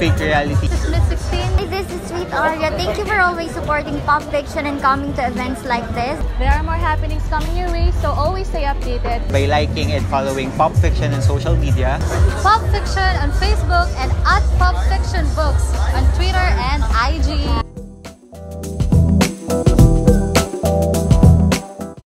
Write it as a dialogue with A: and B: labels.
A: fake reality. This is Sweet Aria. Thank you for always supporting Pop Fiction and coming to events like this.
B: There are more happenings coming your way, so always stay updated.
C: By liking and following Pop Fiction on social media.
A: Pop Fiction on Facebook and at Pop